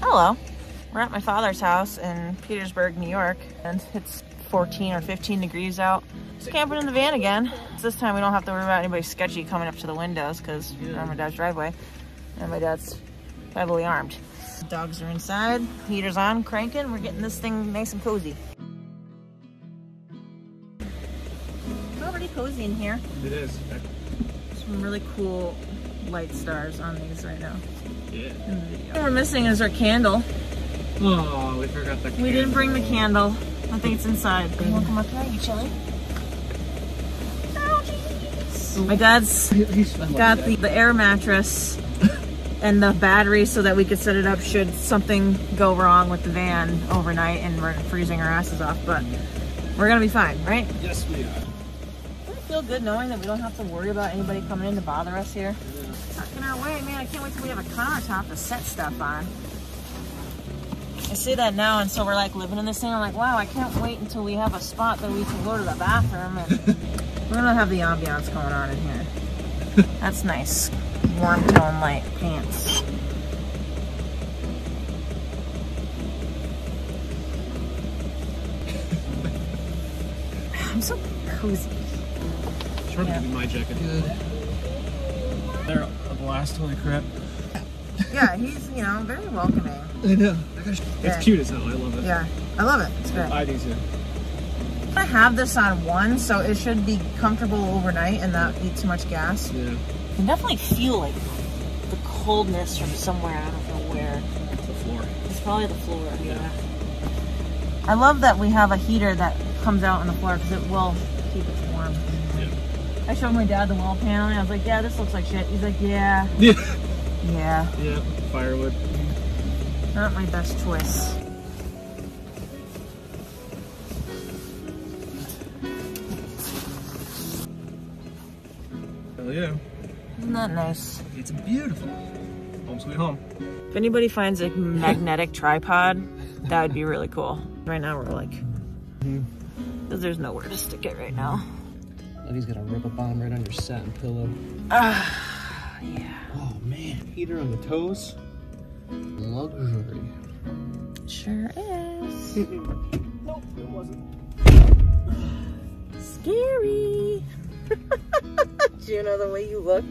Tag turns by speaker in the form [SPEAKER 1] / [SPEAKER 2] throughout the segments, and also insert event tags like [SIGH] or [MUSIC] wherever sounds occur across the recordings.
[SPEAKER 1] Hello. We're at my father's house in Petersburg, New York, and it's 14 or 15 degrees out. Just camping in the van again. This time we don't have to worry about anybody sketchy coming up to the windows because we're on my dad's driveway, and my dad's heavily armed. Dogs are inside, heater's on, cranking. We're getting this thing nice and cozy. Cozy in here.
[SPEAKER 2] It is.
[SPEAKER 1] Some really cool light stars on these right now
[SPEAKER 2] Yeah.
[SPEAKER 1] in the video. What we're missing is our candle.
[SPEAKER 2] Oh, we forgot the. candle.
[SPEAKER 1] We didn't bring the candle. I think it's inside. You wanna come up here? Are You chilling? Oh, My dad's got the, the air mattress [LAUGHS] and the battery so that we could set it up should something go wrong with the van overnight and we're freezing our asses off, but we're gonna be fine, right?
[SPEAKER 2] Yes, we are.
[SPEAKER 1] Feel good knowing that we don't have to worry about anybody coming in to bother us here? Tucking our way, man. I can't wait till we have a countertop to set stuff on. I say that now, and so we're like living in this thing. I'm like, wow, I can't wait until we have a spot that we can go to the bathroom and [LAUGHS] we're gonna have the ambiance going on in here. [LAUGHS] That's nice. Warm tone light pants. [LAUGHS] I'm so cozy.
[SPEAKER 2] Sure,
[SPEAKER 1] Yeah.
[SPEAKER 2] give me my jacket. Good. They're a blast. Holy crap.
[SPEAKER 1] Yeah, he's, you know, very welcoming.
[SPEAKER 2] I know. It's
[SPEAKER 1] Yeah.
[SPEAKER 2] cute as hell. I love it.
[SPEAKER 1] Yeah, I love it. It's great.
[SPEAKER 2] I do too.
[SPEAKER 1] I have this on one, so it should be comfortable overnight and not eat too much gas.
[SPEAKER 2] Yeah.
[SPEAKER 1] You can definitely feel like the coldness from somewhere, I don't know where.
[SPEAKER 2] The floor.
[SPEAKER 1] It's probably the floor, yeah. I love that we have a heater that comes out on the floor because it will keep it warm. I showed my dad the wall panel and I was like, yeah, this looks like shit. He's like, yeah,
[SPEAKER 2] Yeah.
[SPEAKER 1] yeah,
[SPEAKER 2] Yeah. Firewood.
[SPEAKER 1] not my best choice.
[SPEAKER 2] Hell yeah.
[SPEAKER 1] Isn't that nice?
[SPEAKER 2] It's beautiful. Home sweet home.
[SPEAKER 1] If anybody finds a magnetic tripod, that would be really cool. Right now we're like, because there's nowhere to stick it right now.
[SPEAKER 2] Letty's gonna rip a bomb right on your satin pillow.
[SPEAKER 1] Ah, yeah,
[SPEAKER 2] Oh man. Heater on the toes. Luxury.
[SPEAKER 1] sure is. [LAUGHS]
[SPEAKER 2] Nope, it wasn't. [SIGHS]
[SPEAKER 1] Scary. [LAUGHS] Do you know the way you look?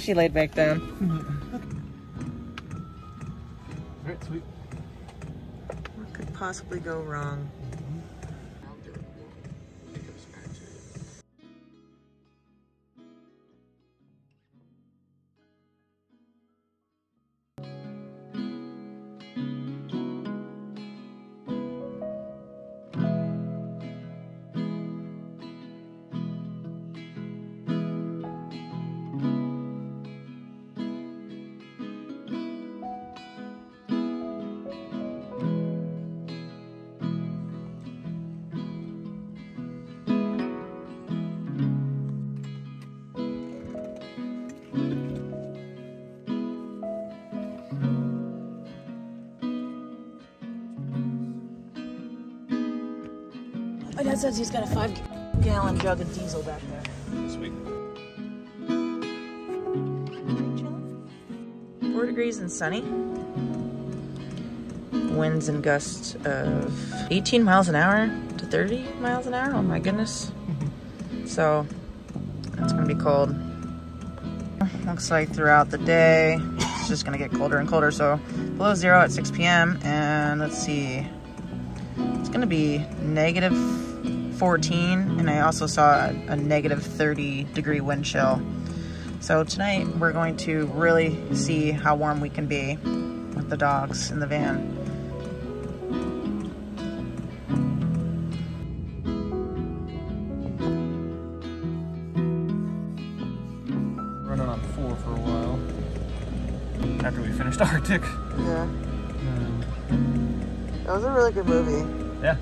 [SPEAKER 1] She laid back down.
[SPEAKER 2] Alright, sweet.
[SPEAKER 1] What could possibly go wrong? Says he's got a five gallon jug of diesel back there.
[SPEAKER 2] Sweet.
[SPEAKER 1] Four degrees and sunny. Winds and gusts of 18 miles an hour to 30 miles an hour. Oh my goodness. So it's gonna be cold. Looks like throughout the day it's just gonna get colder and colder. So below zero at 6 p.m. and let's see, it's gonna be negative 14, and I also saw a, a negative 30 degree wind chill. So tonight we're going to really see how warm we can be with the dogs in the van.
[SPEAKER 2] Running on four for a while. After we finished [LAUGHS] Arctic.
[SPEAKER 1] Yeah,
[SPEAKER 2] Um,
[SPEAKER 1] that was a really good movie.
[SPEAKER 2] yeah.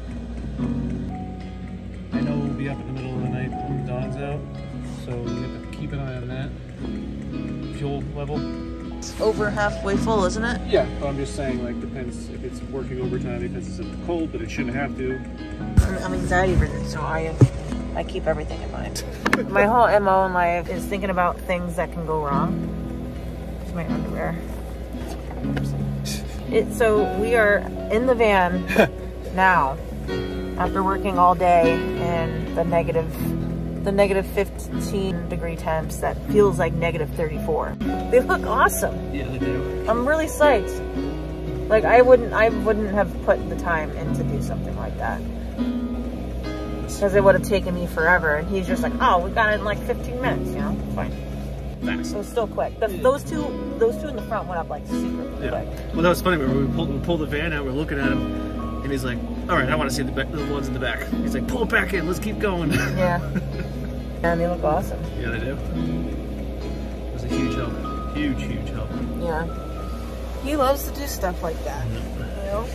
[SPEAKER 2] I know we'll be up in the middle of the night when the dawn's out, so we have to keep an eye on that. Fuel level.
[SPEAKER 1] It's over halfway full, isn't it?
[SPEAKER 2] Yeah, but I'm just saying, like, depends if it's working overtime because it's in the cold, but it shouldn't have to.
[SPEAKER 1] I'm, I'm anxiety ridden, so I I keep everything in mind. [LAUGHS] My whole MO in life is thinking about things that can go wrong. It's my underwear. It, so we are in the van [LAUGHS] now after working all day in the negative the negative 15 degree temps that feels like negative 34. They look awesome.
[SPEAKER 2] Yeah, they do.
[SPEAKER 1] I'm really psyched. Like I wouldn't I wouldn't have put the time in to do something like that. Because it would have taken me forever. And he's just like, oh, we got it in like 15 minutes, you know? Fine.
[SPEAKER 2] Fast.
[SPEAKER 1] So still quick. The, those two those two in the front went up like super
[SPEAKER 2] Yeah.
[SPEAKER 1] quick.
[SPEAKER 2] Well, that was funny. We pulled, we pulled the van out, we are looking at him, and he's like, "All right, I want to see the, the ones in the back." He's like, "Pull it back in. Let's keep going." [LAUGHS]
[SPEAKER 1] Yeah. and they look awesome.
[SPEAKER 2] yeah, they do. It was a huge help. Huge, huge help.
[SPEAKER 1] Yeah. He loves to do stuff like that. Mm-hmm. You know?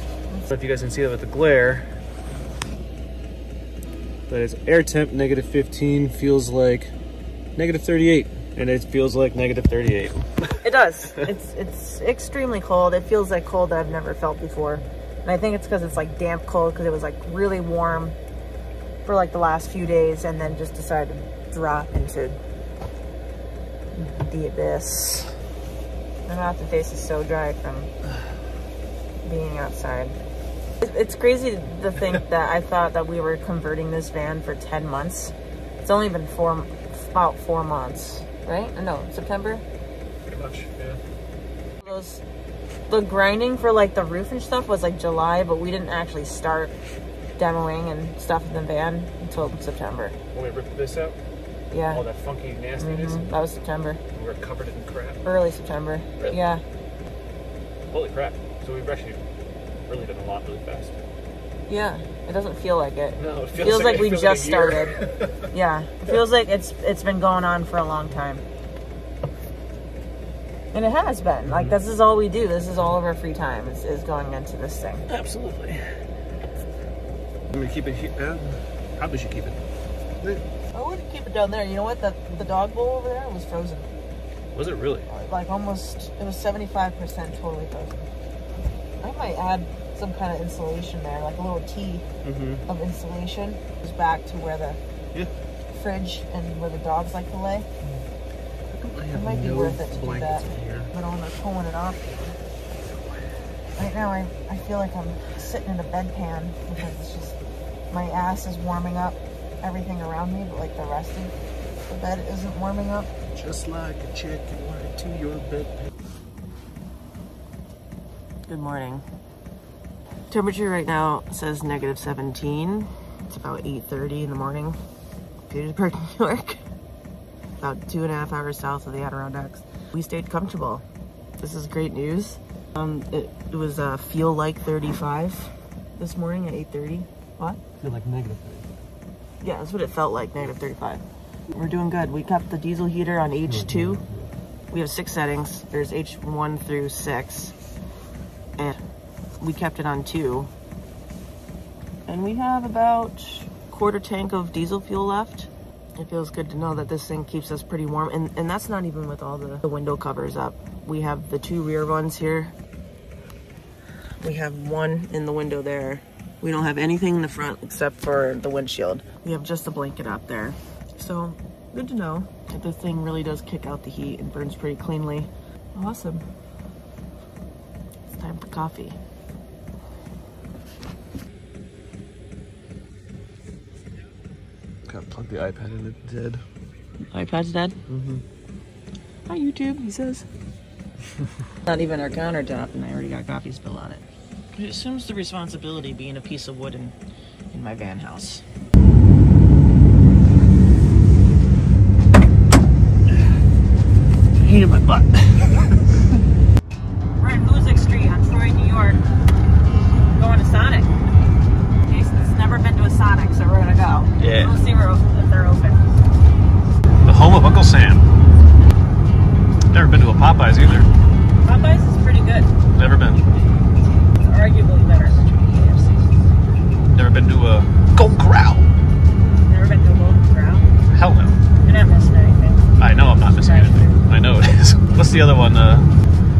[SPEAKER 2] So if you guys can see that with the glare, but it's air temp negative 15 feels like negative 38, and it feels like negative 38.
[SPEAKER 1] It does. It's it's extremely cold. It feels like cold that I've never felt before. And I think it's because it's like damp cold because it was like really warm for like the last few days and then just decided to drop into the abyss. My mouth and face is so dry from being outside. It's crazy to think [LAUGHS] that I thought that we were converting this van for 10 months. It's only been four, about four months, right? No, September?
[SPEAKER 2] Pretty much, yeah.
[SPEAKER 1] those the grinding for like the roof and stuff was like July, but we didn't actually start demoing and stuff in the van until September.
[SPEAKER 2] When we ripped this out,
[SPEAKER 1] Yeah,
[SPEAKER 2] all that funky nastiness,
[SPEAKER 1] Mhm, that was September,
[SPEAKER 2] we were covered in crap.
[SPEAKER 1] early September.
[SPEAKER 2] Really?
[SPEAKER 1] Yeah,
[SPEAKER 2] Holy crap. So we've actually really done a lot really fast.
[SPEAKER 1] yeah. It doesn't feel like it.
[SPEAKER 2] No, it
[SPEAKER 1] Feels like
[SPEAKER 2] it
[SPEAKER 1] we
[SPEAKER 2] feels
[SPEAKER 1] just
[SPEAKER 2] a year. [LAUGHS]
[SPEAKER 1] Yeah, it feels like it's it's been going on for a long time. And it has been. Like this is all we do. This is all of our free time is, is going into this thing.
[SPEAKER 2] Absolutely. I'm gonna keep it here. Uh, probably should keep it.
[SPEAKER 1] I wouldn't keep it down there. You know what? The the dog bowl over there was frozen.
[SPEAKER 2] Was it really?
[SPEAKER 1] like almost it was 75% totally frozen i might add some kind of insulation there like a little T
[SPEAKER 2] Mm-hmm.
[SPEAKER 1] of insulation goes back to where the
[SPEAKER 2] Yeah.
[SPEAKER 1] fridge and where the dogs like to lay
[SPEAKER 2] I
[SPEAKER 1] it might be worth it to do that
[SPEAKER 2] in here.
[SPEAKER 1] But when they're pulling it off right now I, I feel like i'm sitting in a bedpan because it's just my ass is warming up everything around me but like the rest of the bed isn't warming up
[SPEAKER 2] Just like a chicken right to your bed.
[SPEAKER 1] Good morning. Temperature right now says negative 17. It's about 8.30 in the morning. Petersburg, [LAUGHS] New York. About two and a half hours south of the Adirondacks. We stayed comfortable. This is great news. Um, it, it was uh, feel like 35 this morning at 8.30. What?
[SPEAKER 2] feel like negative.
[SPEAKER 1] Yeah, that's what it felt like, negative 35. We're doing good. We kept the diesel heater on H2. We have six settings. There's H1 through 6. And we kept it on 2. And we have about quarter tank of diesel fuel left. It feels good to know that this thing keeps us pretty warm. And, and that's not even with all the, the window covers up. We have the two rear ones here. We have one in the window there. We don't have anything in the front except for the windshield. We have just a blanket up there. So good to know that this thing really does kick out the heat and burns pretty cleanly. Awesome. It's time for coffee.
[SPEAKER 2] Plug the iPad in, it's dead.
[SPEAKER 1] iPad's dead? Mm-hmm. Hi YouTube, he says. [LAUGHS] Not even our countertop and I already got coffee spill on it. It assumes the responsibility being a piece of wood in, in my van house. [SIGHS]
[SPEAKER 2] Heat in my butt. [LAUGHS] I know it is. What's the other one? Uh,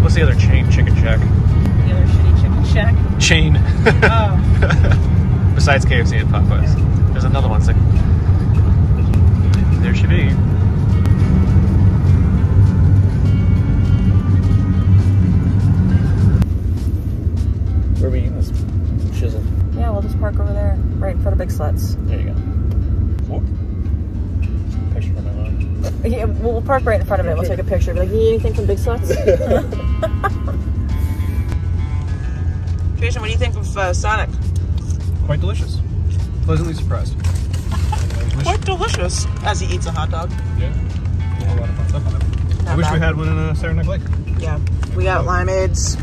[SPEAKER 2] what's the other chain? Chicken Shack.
[SPEAKER 1] The other shitty chicken shack.
[SPEAKER 2] Chain.
[SPEAKER 1] Oh, [LAUGHS]
[SPEAKER 2] besides KFC and Popeyes. There's another one. It's like, there should be. Where are we eating this shizzle?
[SPEAKER 1] Yeah, we'll just park over there, right in front of Big Sluts.
[SPEAKER 2] There you go. Whoop.
[SPEAKER 1] Yeah, we'll park right in front of it. We'll take a picture. Be like, you need anything from Big Sluts? Jason, [LAUGHS] what do you think of uh, Sonic?
[SPEAKER 2] Quite delicious. Pleasantly surprised.
[SPEAKER 1] Quite delicious. As he eats a hot dog.
[SPEAKER 2] Yeah. A lot of fun stuff on it. I
[SPEAKER 1] Not
[SPEAKER 2] wish we had one in uh, Saranac Lake,
[SPEAKER 1] Yeah. We got limeades,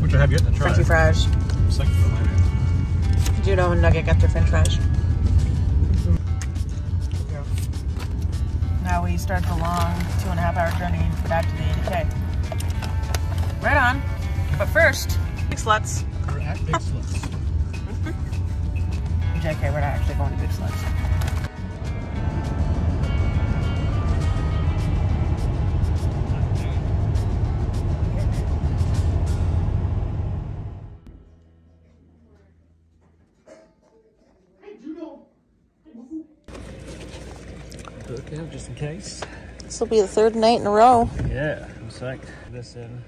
[SPEAKER 2] which I have yet to try.
[SPEAKER 1] Frenchy fries.
[SPEAKER 2] I'm psyched for limeade.
[SPEAKER 1] Juneau and Nugget got their french fries. Now we start the long two and a half hour journey back to the ADK. Right on. But first, Big Sluts.
[SPEAKER 2] We're at Big Sluts. [LAUGHS]
[SPEAKER 1] JK, we're not actually going to Big Sluts.
[SPEAKER 2] Just in case.
[SPEAKER 1] This will be the third night in a row.
[SPEAKER 2] Yeah, I'm psyched. This in.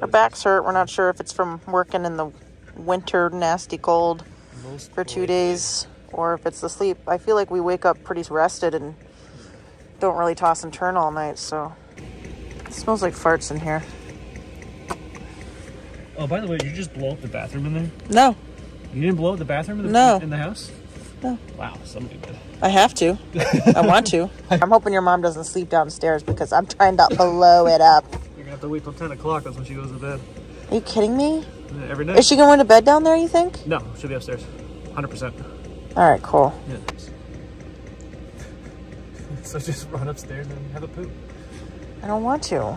[SPEAKER 1] Our backs hurt. We're not sure if it's from working in the winter, nasty cold
[SPEAKER 2] Most
[SPEAKER 1] for two days or if it's the sleep. I feel like we wake up pretty rested and don't really toss and turn all night, so it smells like farts in here.
[SPEAKER 2] Oh, by the way, did you just blow up the bathroom in there?
[SPEAKER 1] No,
[SPEAKER 2] You didn't blow up the bathroom in the,
[SPEAKER 1] No.
[SPEAKER 2] in the house?
[SPEAKER 1] No.
[SPEAKER 2] Wow, somebody did.
[SPEAKER 1] I have to. I want to. [LAUGHS] I'm hoping your mom doesn't sleep downstairs because I'm trying to blow it up.
[SPEAKER 2] You're gonna have to wait till 10 o'clock. That's when she goes to bed.
[SPEAKER 1] Are you kidding me?
[SPEAKER 2] Yeah, Every night?
[SPEAKER 1] Is she going to bed down there, you think?
[SPEAKER 2] No, she'll be upstairs. 100%.
[SPEAKER 1] All right, cool.
[SPEAKER 2] Yeah. [LAUGHS] So just run upstairs and have a poop.
[SPEAKER 1] I don't want to.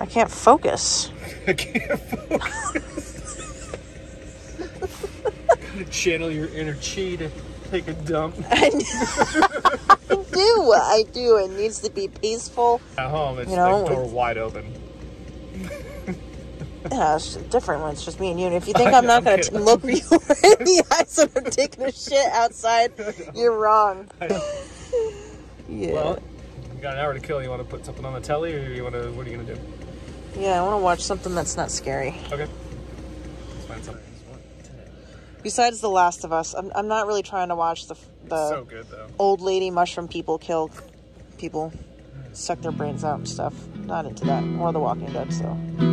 [SPEAKER 1] I can't focus. [LAUGHS]
[SPEAKER 2] I can't focus. Gotta channel your inner to take a dump. [LAUGHS]
[SPEAKER 1] I do. What I do. It needs to be peaceful.
[SPEAKER 2] At home, it's
[SPEAKER 1] You know,
[SPEAKER 2] door
[SPEAKER 1] it's-
[SPEAKER 2] wide open. [LAUGHS]
[SPEAKER 1] Yeah, it's different when it's just me and you. And if you think [LAUGHS] I'm not going to look you in the eyes when I'm taking a shit outside, you're wrong. Yeah.
[SPEAKER 2] Well, you got an hour to kill. You want to put something on the telly, or you want to? What are you gonna do?
[SPEAKER 1] yeah, I want to watch something that's not scary.
[SPEAKER 2] Okay. Let's find something.
[SPEAKER 1] Besides The Last of Us, I'm, I'm not really trying to watch the the
[SPEAKER 2] so good
[SPEAKER 1] old lady mushroom people kill people, suck their brains out and stuff. Not into that. Or The Walking Dead, so.